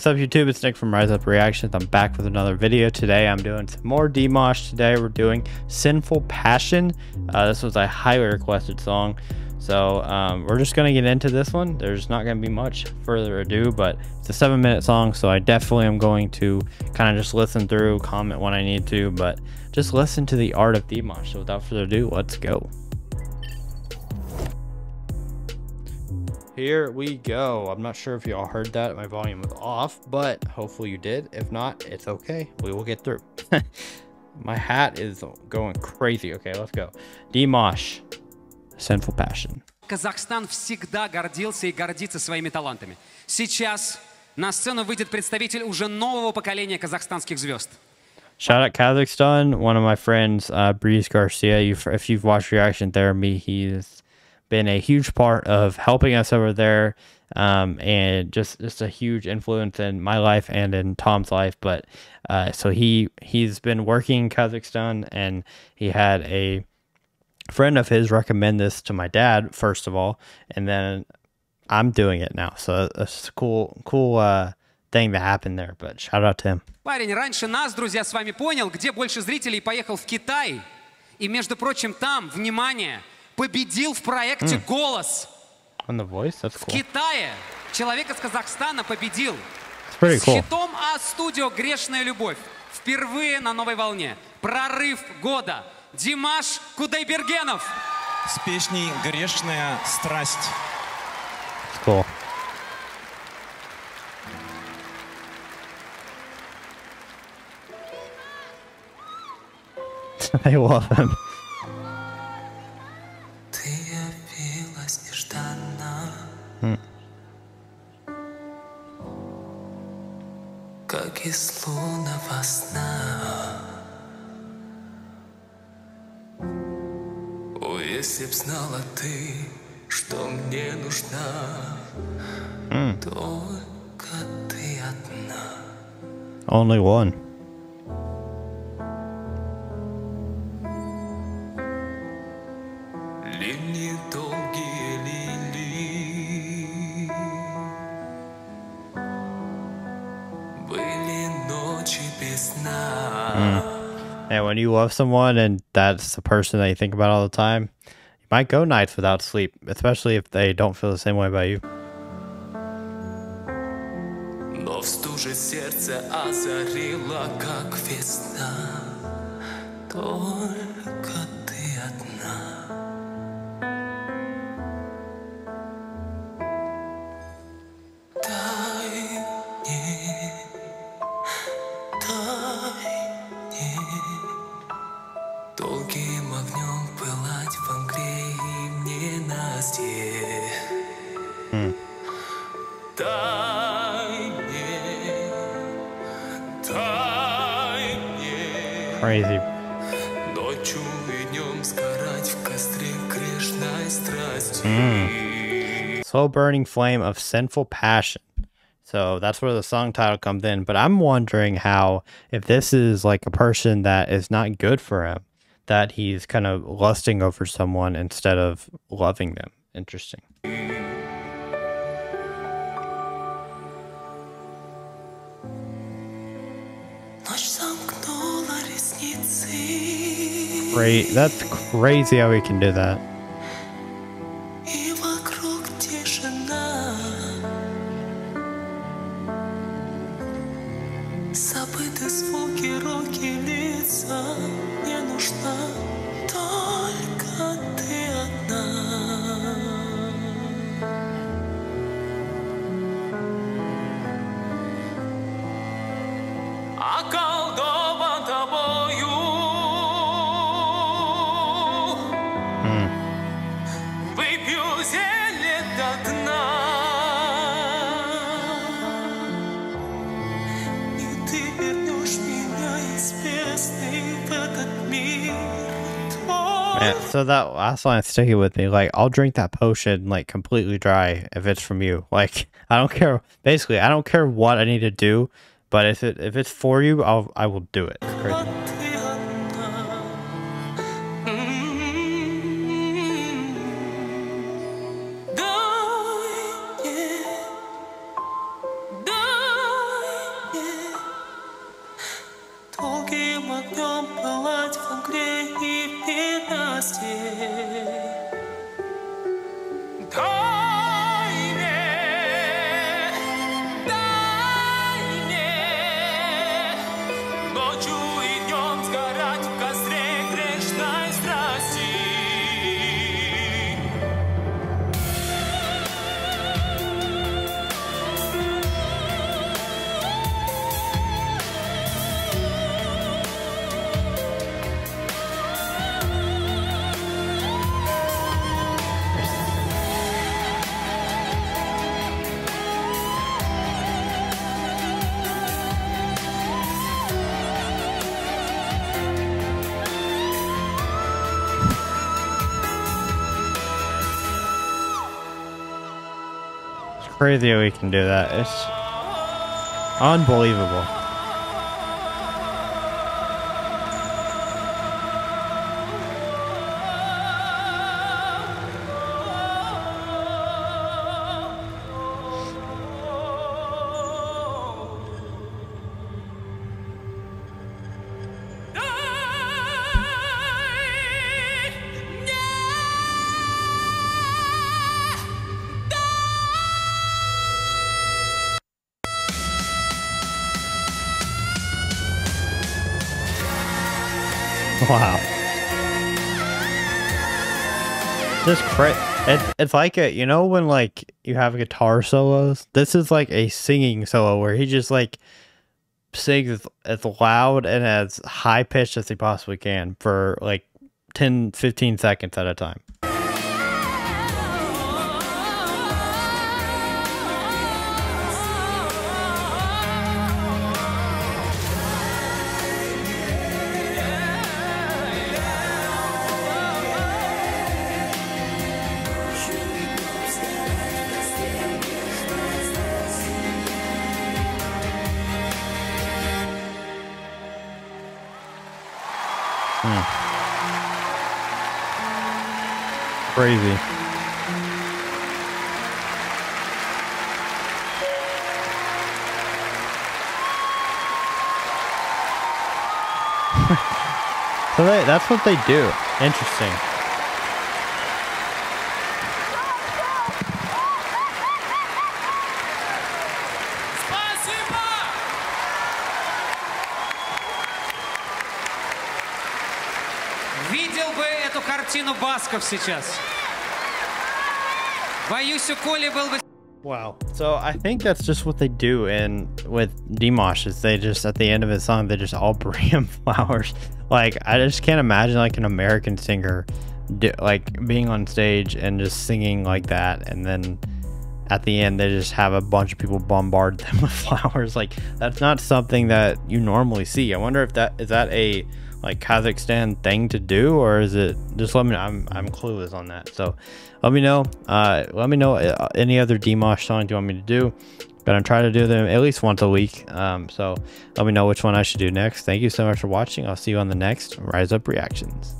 what's up YouTube? It's Nick from Rise Up Reactions. I'm back with another video. Today I'm doing some more Dimash. Today we're doing Sinful Passion. Uh, this was a highly requested song. So um, we're just going to get into this one. There's not going to be much further ado, but it's a seven minute song. So I definitely am going to kind of just listen through, comment when I need to, but just listen to the art of Dimash. So without further ado, let's go. Here we go. I'm not sure if y'all heard that. My volume was off, but hopefully you did. If not, it's okay. We will get through. My hat is going crazy. Okay, let's go. Dimash, Sinful Passion. Казахстан всегда гордился и гордится своими талантами. Сейчас на сцену выйдет представитель уже нового поколения казахстанских звезд. Shout out Kazakhstan. One of my friends, uh, Breeze Garcia. You, if you've watched Reaction Therapy, he's been a huge part of helping us over there um, and just just a huge influence in my life and in Tom's life. But uh, so he he's been working in Kazakhstan and he had a friend of his recommend this to my dad first of all, and then I'm doing it now. So it's a cool cool uh, thing that happened there. But shout out to him. Парень раньше нас, друзья, с вами понял, где больше зрителей, поехал в Китай. И, между прочим, там, внимание, победил в проекте mm. «Голос». On the voice? That's cool. В Китае человек из Казахстана победил. Cool. С хитом А-студио «Грешная любовь». Впервые на новой волне. Прорыв года. Димаш Кудайбергенов. С песней «Грешная страсть». Cool. I love him. О, если б знала ты, что мне нужна, mm. только ты одна. Only one. And when you love someone and that's the person that you think about all the time, you might go nights without sleep, especially if they don't feel the same way about you. Но в стуже сердце озарило, как весна, только Crazy. Mm. Slow burning flame of sinful passion. So that's where the song title comes in. But I'm wondering how, if this is like a person that is not good for him, that he's kind of lusting over someone instead of loving them. Interesting. Great. That's crazy how we can do that. Man, so that last line sticking with me. Like, I'll drink that potion like completely dry if it's from you. Like, I don't care. Basically, I don't care what I need to do, but if it if it's for you, I'll I will do it. Crazy. днем пылать в огне и crazy we can do that. It's unbelievable. Wow. This cra- it, it's like a you know when like you have guitar solos. This is like a singing solo where he just like sings as loud and as high pitched as he possibly can for like 10 15 seconds at a time. Hmm. Crazy. so they, that's what they do. Interesting. Видел бы эту картину Басков сейчас. Боюсь, у Коли был бы Wow. So I think that's just what they do and with Dimash is they just at the end of his song they just all bring him flowers. Like I just can't imagine like an American singer do, like being on stage and just singing like that and then at the end they just have a bunch of people bombard them with flowers. Like that's not something that you normally see. I wonder if that is that a like Kazakhstan thing to do or is it just let me I'm I'm clueless on that. So let me know. Uh let me know uh, any other Dimash songs you want me to do. But I'm trying to do them at least once a week. Um so let me know which one I should do next. Thank you so much for watching. I'll see you on the next Rise Up Reactions.